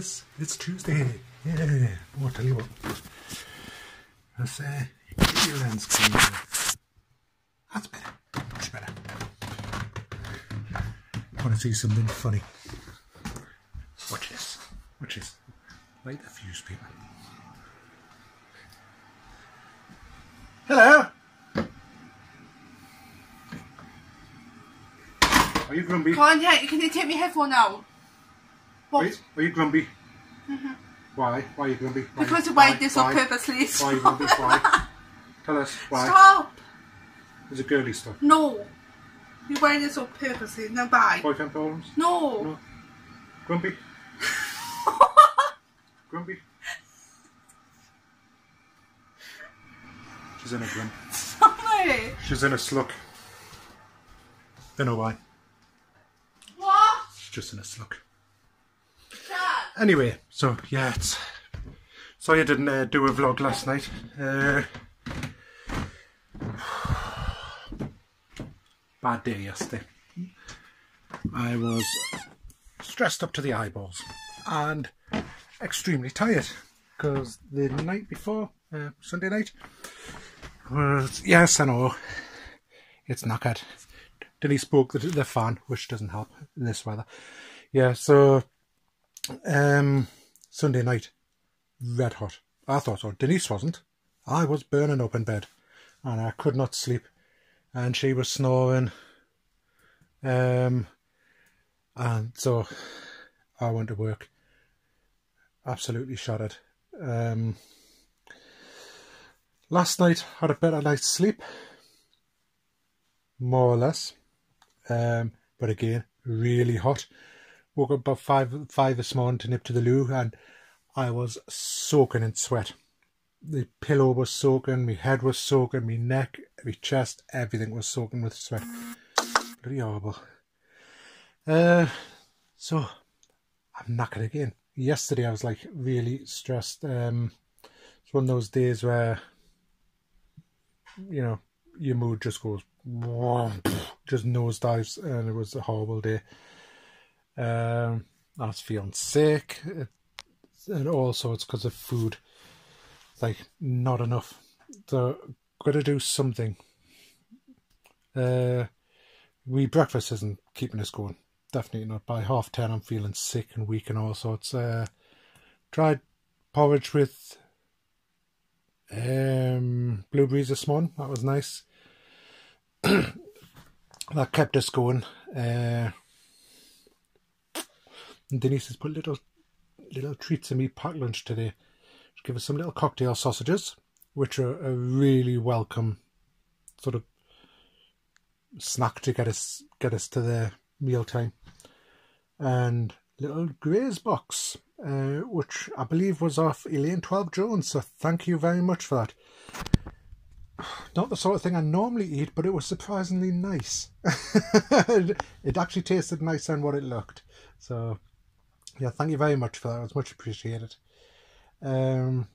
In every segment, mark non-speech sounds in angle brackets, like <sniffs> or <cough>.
guys, it's Tuesday. Yeah, oh, I'll tell you what. Let's uh, get your lens clean. That's better, much better. I want to see something funny. Watch this. Watch this. Light the fuse, people. Hello. Are you grumpy? Come on, yeah, can you take my headphone out? Are you, are you grumpy? Mm-hmm. Why? Why are you grumpy? Why? Because you weighed this up purposely. Why are you grumpy? <laughs> Why? Tell us why. Stop! Is it girly stuff? No. You weighed this up purposely. No, bye. Boyfriend problems? No. No. Grumpy? <laughs> grumpy? She's in a grump. Sorry. She's in a sluck. Don't know why. What? She's just in a sluck. Anyway, so yeah, it's sorry I didn't uh, do a vlog last night. Uh, <sighs> bad day yesterday. I was stressed up to the eyeballs and extremely tired because the night before, uh, Sunday night, was yes, I know it's knackered. Denise spoke the, the fan, which doesn't help in this weather. Yeah, so um, Sunday night, red hot. I thought so. Denise wasn't. I was burning up in bed, and I could not sleep, and she was snoring. Um, and so I went to work, absolutely shattered. Um, last night had a better night's sleep, more or less. Um, but again, really hot. Woke up about five five this morning to nip to the loo, and I was soaking in sweat. The pillow was soaking, my head was soaking, my neck, my chest, everything was soaking with sweat. Bloody horrible. Uh, so I'm knackered again. Yesterday I was like really stressed. Um, it's one of those days where you know your mood just goes <sniffs> just nosedives, and it was a horrible day. Um, I was feeling sick, and also it's because of food. Like not enough. So got to do something. Uh, we breakfast isn't keeping us going. Definitely not. By half ten, I'm feeling sick and weak and all sorts. Uh, tried porridge with um, blueberries this morning. That was nice. <clears throat> that kept us going. Uh, and Denise has put little little treats in me packed lunch today. She gave us some little cocktail sausages, which are a really welcome sort of snack to get us get us to the meal time. And little Graze box, uh, which I believe was off Elaine Twelve Jones. So thank you very much for that. Not the sort of thing I normally eat, but it was surprisingly nice. <laughs> it actually tasted nicer than what it looked. So yeah, thank you very much for that. It was much appreciated. Um,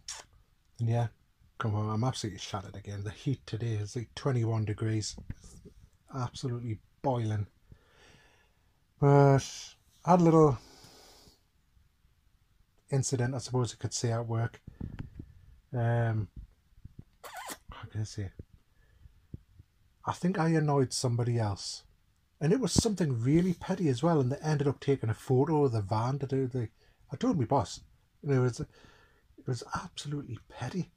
and yeah, come on, I'm absolutely shattered again. The heat today is like 21 degrees, absolutely boiling. But I had a little incident, I suppose I could say, at work. Um, how can I say? I think I annoyed somebody else and it was something really petty as well. And they ended up taking a photo of the van to do the. I told my boss, and it was, it was absolutely petty.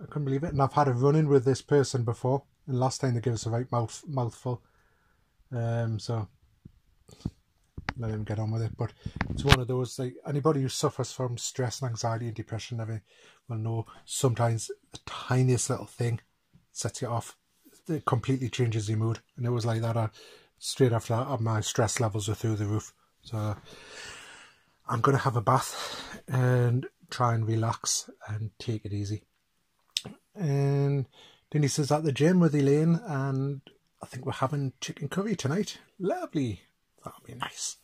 I couldn't believe it. And I've had a run in with this person before, and last time they gave us a right mouth mouthful. Um, so let him get on with it. But it's one of those like anybody who suffers from stress and anxiety and depression, everything will know sometimes the tiniest little thing sets you off. It completely changes your mood, and it was like that. I, straight after that, my stress levels are through the roof. So I'm going to have a bath and try and relax and take it easy. And Denise is at the gym with Elaine, and I think we're having chicken curry tonight. Lovely. That'll be nice.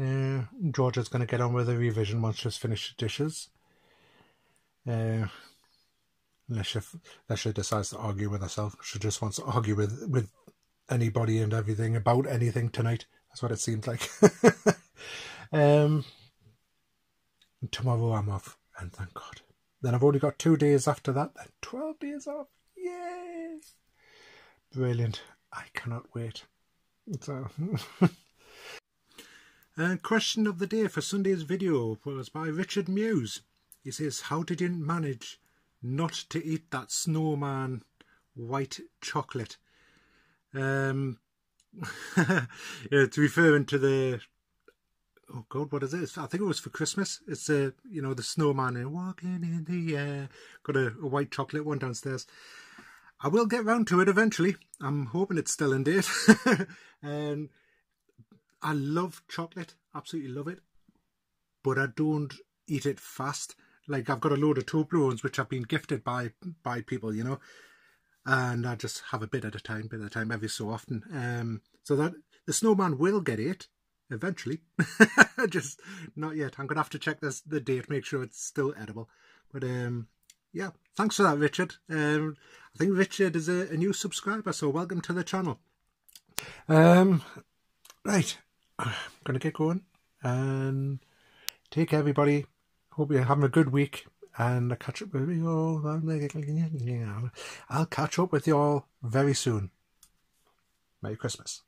Uh, Georgia's going to get on with the revision once she's finished the dishes. Uh, unless she, unless she decides to argue with herself. She just wants to argue with, with anybody and everything about anything tonight. That's what it seems like. <laughs> um, tomorrow I'm off, and thank God. Then I've only got two days after that, then 12 days off. Yes! Brilliant. I cannot wait. So, <laughs> uh, question of the day for Sunday's video was by Richard Muse. He says, How did you manage not to eat that snowman white chocolate? Um, <laughs> it's referring to the oh god, what is it? I think it was for Christmas. It's a uh, you know the snowman and walking in the air. Got a, a, white chocolate one downstairs. I will get round to it eventually. I'm hoping it's still in date. and <laughs> I love chocolate, absolutely love it, but I don't eat it fast. Like I've got a load of Toblerones which have been gifted by by people, you know, and I just have a bit at a time, bit at a time, every so often. Um, so that the snowman will get it eventually, <laughs> just not yet. I'm gonna have to check this the date, make sure it's still edible. But um, yeah, thanks for that, Richard. Um, I think Richard is a, a new subscriber, so welcome to the channel. Um, right, I'm <sighs> gonna get going and take everybody. Hope you're having a good week and I'll catch up with you all. I'll catch up with you all very soon. Merry Christmas.